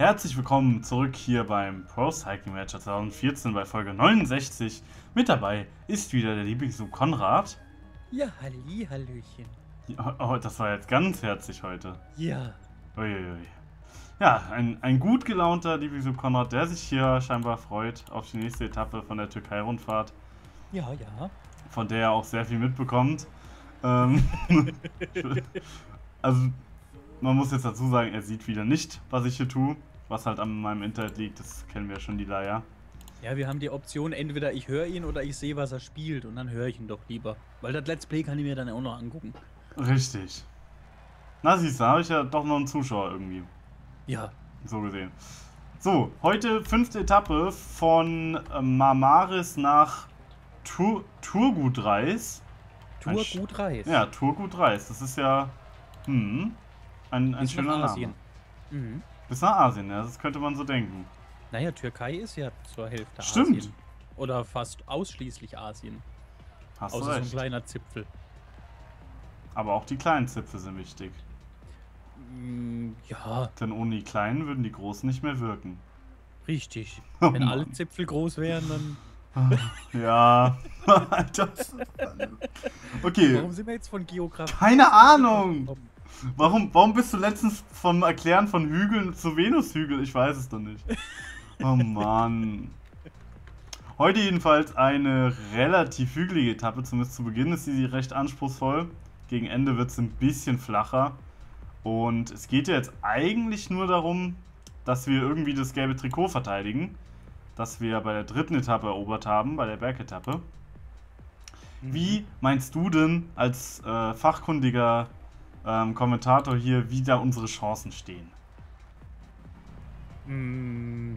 Herzlich willkommen zurück hier beim Pro Cycling Match 2014 bei Folge 69. Mit dabei ist wieder der Lieblingssub Konrad. Ja, Halli, Hallöchen. Ja, Oh, das war jetzt ganz herzlich heute. Ja. Uiuiui. Ja, ein, ein gut gelaunter Lieblingssub Konrad, der sich hier scheinbar freut auf die nächste Etappe von der Türkei-Rundfahrt, Ja, ja. von der er auch sehr viel mitbekommt. Ähm, also, man muss jetzt dazu sagen, er sieht wieder nicht, was ich hier tue. Was halt an meinem Internet liegt, das kennen wir schon, die Leier. Ja, wir haben die Option, entweder ich höre ihn oder ich sehe, was er spielt und dann höre ich ihn doch lieber. Weil das Let's Play kann ich mir dann auch noch angucken. Richtig. Na siehst du, da habe ich ja doch noch einen Zuschauer irgendwie. Ja. So gesehen. So, heute fünfte Etappe von äh, Marmaris nach Tur Turgutreis. Tour Ein Sch- gut Reis. Ja, Turgutreis. Das ist ja hm, ein, ein schöner Name. Mhm. Bis nach Asien, ja, das könnte man so denken. Naja, Türkei ist ja zur Hälfte Stimmt. Asien. Oder fast ausschließlich Asien. Hast du Außer so ein recht. kleiner Zipfel. Aber auch die kleinen Zipfel sind wichtig. Mm, ja, Denn ohne die kleinen würden die großen nicht mehr wirken. richtig. Oh Wenn alle Mann. Zipfel groß wären, dann. Ja. Alter. okay. Warum sind wir jetzt von Geografie? Keine Ahnung. Warum, warum bist du letztens vom Erklären von Hügeln zu Venushügel? Ich weiß es doch nicht. Oh Mann. Heute jedenfalls eine relativ hügelige Etappe, zumindest zu Beginn ist sie recht anspruchsvoll. Gegen Ende wird es ein bisschen flacher. Und es geht ja jetzt eigentlich nur darum, dass wir irgendwie das gelbe Trikot verteidigen. Das wir bei der dritten Etappe erobert haben, bei der Bergetappe. Wie meinst du denn als äh, fachkundiger ähm, Kommentator hier, wie da unsere Chancen stehen? Mm,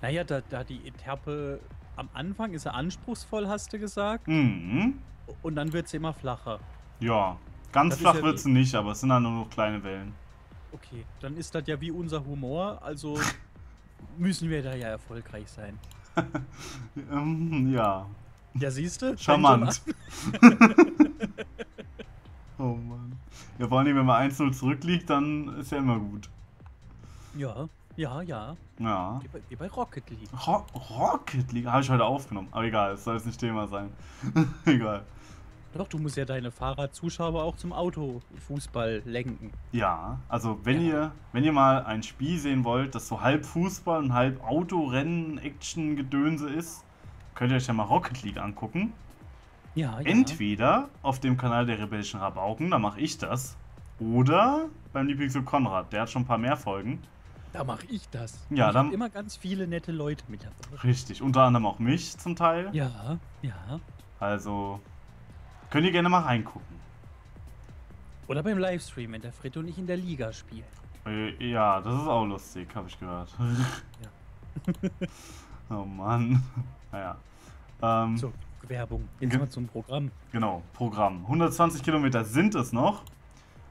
naja, da, da die Etappe am Anfang ist er anspruchsvoll, hast du gesagt. Mhm. Und dann wird sie immer flacher. Ja, ganz Das flach ja wird sie nicht, aber es sind dann nur noch kleine Wellen. Okay, dann ist das ja wie unser Humor, also müssen wir da ja erfolgreich sein. Ähm, ja, Ja, siehst du? charmant. oh Mann. Ja, vor allem, wenn man 1-0 zurückliegt, dann ist ja immer gut. Ja, ja, ja. Ja. Wie bei, wie bei Rocket League. Ro Rocket League habe ich heute aufgenommen. Aber egal, es soll jetzt nicht Thema sein. egal. Doch, du musst ja deine Fahrer-Zuschauer auch zum Autofußball lenken. Ja, also wenn Ja. ihr wenn ihr mal ein Spiel sehen wollt, das so halb Fußball und halb Autorennen, Action, Gedönse ist, könnt ihr euch ja mal Rocket League angucken. Ja, ja. Entweder auf dem Kanal der Rebellischen Rabauken, da mache ich das, oder beim Lieblingssub Konrad, der hat schon ein paar mehr Folgen. Da mache ich das. Ja, ich dann- immer ganz viele nette Leute mit dabei. Richtig, unter anderem auch mich zum Teil. Ja, ja. Also könnt ihr gerne mal reingucken. Oder beim Livestream, wenn der Fritto nicht in der Liga spielt. Äh, Ja, das ist auch lustig, habe ich gehört. oh Mann. Naja. Ähm, So, Werbung. Jetzt Ge- mal zum Programm. Genau, Programm. 120 Kilometer sind es noch.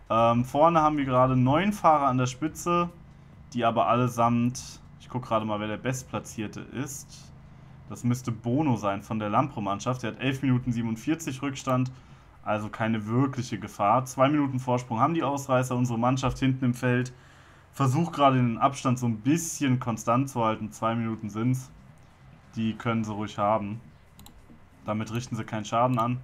Ähm, vorne haben wir gerade neun Fahrer an der Spitze, die aber allesamt, ich gucke gerade mal, wer der Bestplatzierte ist. Das müsste Bono sein von der Lampre-Mannschaft. Der hat 11 Minuten 47 Rückstand, also keine wirkliche Gefahr. Zwei Minuten Vorsprung haben die Ausreißer. Unsere Mannschaft hinten im Feld versucht gerade den Abstand so ein bisschen konstant zu halten. Zwei Minuten sind es. Die können sie ruhig haben. Damit richten sie keinen Schaden an.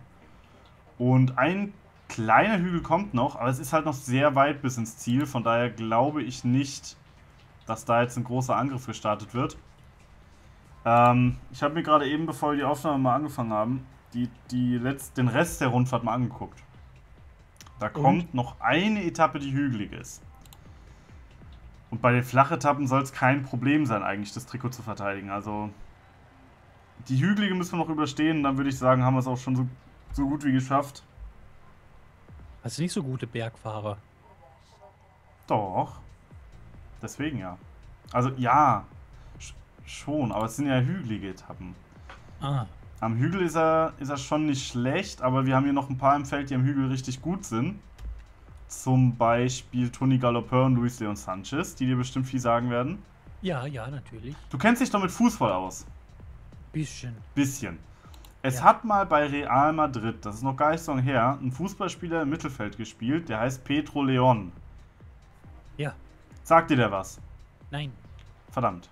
Und ein kleiner Hügel kommt noch, aber es ist halt noch sehr weit bis ins Ziel. Von daher glaube ich nicht, dass da jetzt ein großer Angriff gestartet wird. Ähm, ich habe mir gerade eben, bevor wir die Aufnahme mal angefangen haben, die, die letzt, den Rest der Rundfahrt mal angeguckt. Da kommt noch eine Etappe, die hügelig ist. Und bei den Flachetappen soll es kein Problem sein, eigentlich das Trikot zu verteidigen. Also die hügelige müssen wir noch überstehen. Dann würde ich sagen, haben wir es auch schon so, so gut wie geschafft. Hast du nicht so gute Bergfahrer? Doch. Deswegen ja. Also ja, sch schon, aber es sind ja hügelige Etappen. Ah, Am Hügel ist er, ist er schon nicht schlecht, aber wir haben hier noch ein paar im Feld, die am Hügel richtig gut sind. Zum Beispiel Toni Gallopeur und Luis Leon Sanchez, die dir bestimmt viel sagen werden. ja, ja, natürlich. Du kennst dich doch mit Fußball aus. Bisschen. Bisschen. Es Ja. hat mal bei Real Madrid, das ist noch gar nicht so lange her, ein Fußballspieler im Mittelfeld gespielt, der heißt Pedro Leon. Ja, Sagt dir der was? Nein. Verdammt.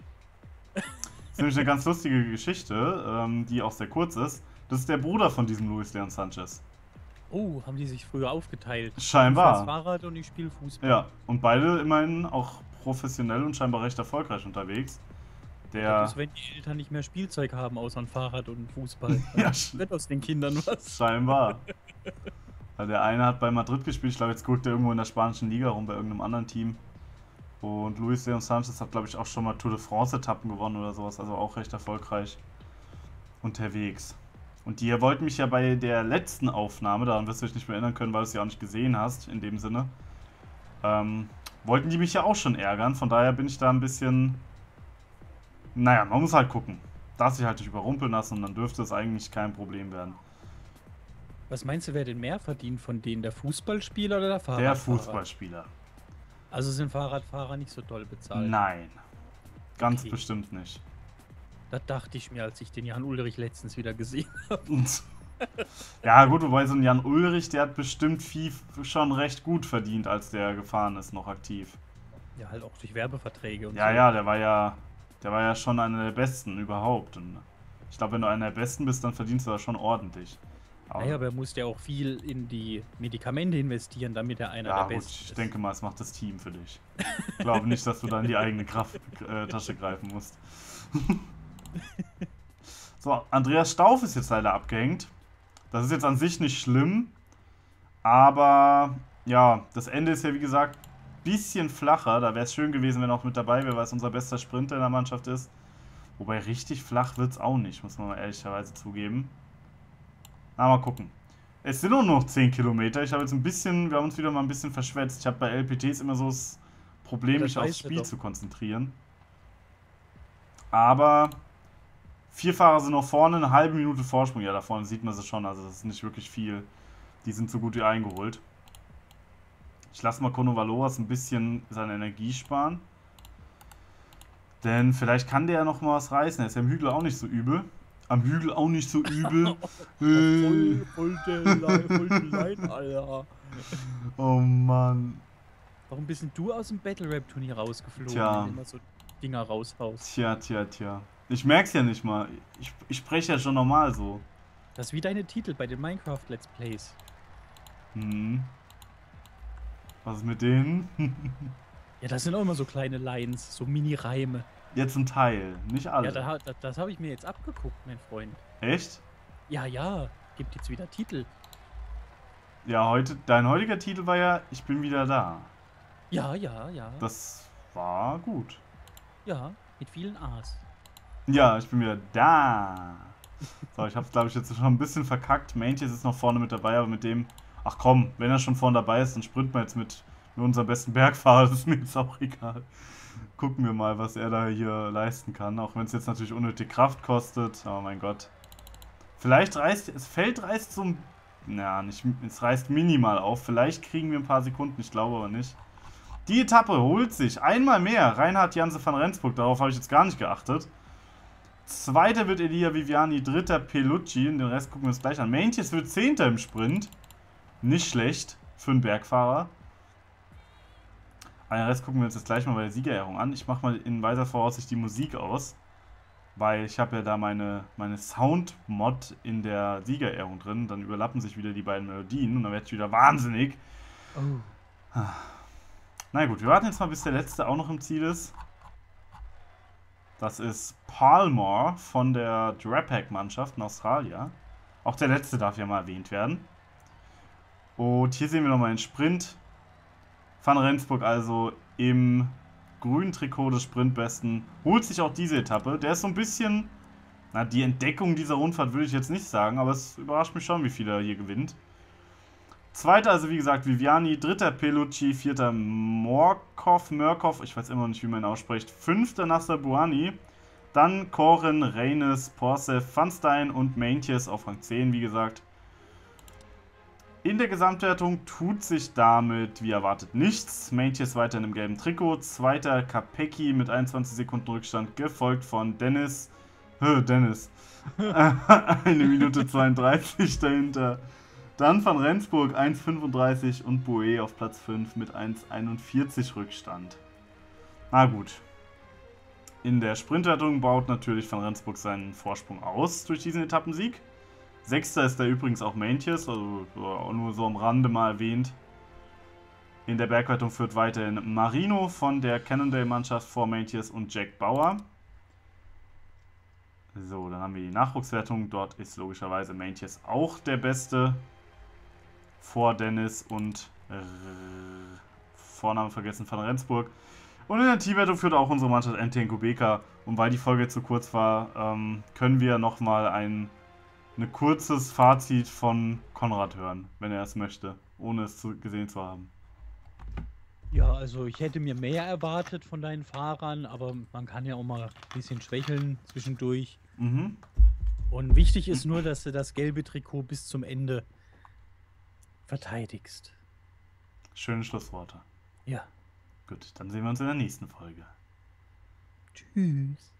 Das ist nämlich eine ganz lustige Geschichte, ähm, die auch sehr kurz ist. Das ist der Bruder von diesem Luis Leon Sanchez. Oh, haben die sich früher aufgeteilt? Scheinbar. Fährst Fahrrad und ich spiele Fußball. Ja, und beide immerhin auch professionell und scheinbar recht erfolgreich unterwegs. Der. Das ist, wenn die Eltern nicht mehr Spielzeug haben, außer ein Fahrrad und Fußball. Ja, wird aus den Kindern was. Scheinbar. Der eine hat bei Madrid gespielt, ich glaube, jetzt guckt er irgendwo in der spanischen Liga rum bei irgendeinem anderen Team. Und Luis Leon Sanchez hat, glaube ich, auch schon mal Tour de France-Etappen gewonnen oder sowas, also auch recht erfolgreich unterwegs. Und die wollten mich ja bei der letzten Aufnahme, daran wirst du dich nicht mehr erinnern können, weil du es ja auch nicht gesehen hast, in dem Sinne, ähm, wollten die mich ja auch schon ärgern. Von daher bin ich da ein bisschen. Naja, man muss halt gucken. Darf sich halt nicht überrumpeln lassen und dann dürfte es eigentlich kein Problem werden. Was meinst du, wer denn mehr verdient von denen? Der Fußballspieler oder der Fahrradfahrer? Der Fußballspieler. Also sind Fahrradfahrer nicht so doll bezahlt? Nein. Ganz Okay. bestimmt nicht. Das dachte ich mir, als ich den Jan Ulrich letztens wieder gesehen habe. Ja, gut, wobei so ein Jan Ulrich, der hat bestimmt viel schon recht gut verdient, als der gefahren ist, noch aktiv. Ja, halt auch durch Werbeverträge und Ja, so. ja, der war ja, der war ja schon einer der Besten überhaupt. Und ich glaube, wenn du einer der Besten bist, dann verdienst du das schon ordentlich. Aber, Naja, aber er musste ja auch viel in die Medikamente investieren, damit er einer ja, der gut, Besten ich ist. denke mal, es macht das Team für dich. Ich glaube nicht, dass du da in die eigene Krafttasche greifen musst. so, Andreas Stauf ist jetzt leider abgehängt. Das ist jetzt an sich nicht schlimm, aber ja, das Ende ist ja wie gesagt bisschen flacher. Da wäre es schön gewesen, wenn er auch mit dabei wäre, weil es unser bester Sprinter in der Mannschaft ist. Wobei richtig flach wird es auch nicht, muss man mal ehrlicherweise zugeben. Na, mal gucken. Es sind nur noch 10 Kilometer. Ich habe jetzt ein bisschen, wir haben uns wieder mal ein bisschen verschwätzt. Ich habe bei LPTs immer so das Problem, mich aufs Spiel zu konzentrieren. Aber vier Fahrer sind noch vorne, eine halbe Minute Vorsprung. Ja, da vorne sieht man sie schon, also das ist nicht wirklich viel. Die sind so gut wie eingeholt. Ich lasse mal Konovaloras ein bisschen seine Energie sparen. Denn vielleicht kann der ja noch mal was reißen. Er ist ja am Hügel auch nicht so übel. Am Hügel auch nicht so übel. Äh. Voll, voll der Leid, voll die Leid, Alter. oh Mann. Warum bist denn du aus dem Battle Rap Turnier rausgeflogen, Tja. wenn du immer so Dinger raushaust? Tja, tja, tja. Ich merk's ja nicht mal. Ich, ich spreche ja schon normal so. Das ist wie deine Titel bei den Minecraft Let's Plays. Hm. Was ist mit denen? Ja, das sind auch immer so kleine Lines, so Mini-Reime. Jetzt ein Teil, nicht alle. Ja, da, da, das habe ich mir jetzt abgeguckt, mein Freund. Echt? Ja, ja, gibt jetzt wieder Titel. Ja, heute, dein heutiger Titel war ja Ich bin wieder da. Ja, ja, ja. Das war gut. ja, mit vielen A's. Ja, ich bin wieder da. So, ich hab's, glaube ich, jetzt schon ein bisschen verkackt. Mantis ist noch vorne mit dabei, aber mit dem. Ach komm, wenn er schon vorne dabei ist, dann sprinten wir jetzt mit, mit unserem besten Bergfahrer. Das ist mir jetzt auch egal. Gucken wir mal, was er da hier leisten kann. Auch wenn es jetzt natürlich unnötig Kraft kostet. Oh mein Gott. Vielleicht reißt. Das Feld reißt so ein. Na, nicht. Es reißt minimal auf. Vielleicht kriegen wir ein paar Sekunden. Ich glaube aber nicht. Die Etappe holt sich einmal mehr Reinhard Janse van Rensburg. Darauf habe ich jetzt gar nicht geachtet. Zweiter wird Elia Viviani, dritter Pelucci. Den Rest gucken wir uns gleich an. Maintjes wird Zehnter im Sprint. Nicht schlecht für einen Bergfahrer. Den Rest gucken wir uns jetzt gleich mal bei der Siegerehrung an. Ich mache mal in weiser Voraussicht die Musik aus. Weil ich habe ja da meine, meine Sound-Mod in der Siegerehrung drin. Dann überlappen sich wieder die beiden Melodien und dann werde ich wieder wahnsinnig. Oh. Na gut, wir warten jetzt mal, bis der letzte auch noch im Ziel ist. Das ist Palmer von der Drapac-Mannschaft in Australien. Auch der letzte darf ja mal erwähnt werden. Und hier sehen wir nochmal den Sprint. Van Rensburg also im grünen Trikot des Sprintbesten. Holt sich auch diese Etappe. Der ist so ein bisschen. Na, die Entdeckung dieser Rundfahrt würde ich jetzt nicht sagen, aber es überrascht mich schon, wie viel er hier gewinnt. Zweiter, also wie gesagt, Viviani, dritter Pelucci, vierter Morkov, Murkov, ich weiß immer noch nicht, wie man ihn ausspricht, fünfter Nasser Buani, dann Koren, Reines, Porsev, Van Stein und Maintjes auf Rang 10, wie gesagt. In der Gesamtwertung tut sich damit, wie erwartet, nichts. Maintjes weiterhin im gelben Trikot, zweiter Kapecki mit 21 Sekunden Rückstand, gefolgt von Dennis, Hö, Dennis, eine Minute 32 dahinter. Dann van Rensburg 1,35 und Boe auf Platz 5 mit 1,41 Rückstand. Na gut. In der Sprintwertung baut natürlich Van Rensburg seinen Vorsprung aus durch diesen Etappensieg. Sechster ist da übrigens auch Maintjes, also nur so am Rande mal erwähnt. In der Bergwertung führt weiterhin Marino von der Cannondale-Mannschaft vor Maintjes und Jack Bauer. So, dann haben wir die Nachwuchswertung. Dort ist logischerweise Maintjes auch der Beste. Vor Dennis und äh, Vornamen vergessen von Rendsburg. Und in der Teamwertung führt auch unsere Mannschaft NTN Kubeka. Und weil die Folge zu kurz war, ähm, können wir nochmal ein, ein kurzes Fazit von Konrad hören, wenn er es möchte, ohne es zu, gesehen zu haben. Ja, also ich hätte mir mehr erwartet von deinen Fahrern, aber man kann ja auch mal ein bisschen schwächeln zwischendurch. Mhm. Und wichtig ist nur, dass du das gelbe Trikot bis zum Ende verteidigst. Schöne Schlussworte. Ja. Gut, dann sehen wir uns in der nächsten Folge. Tschüss.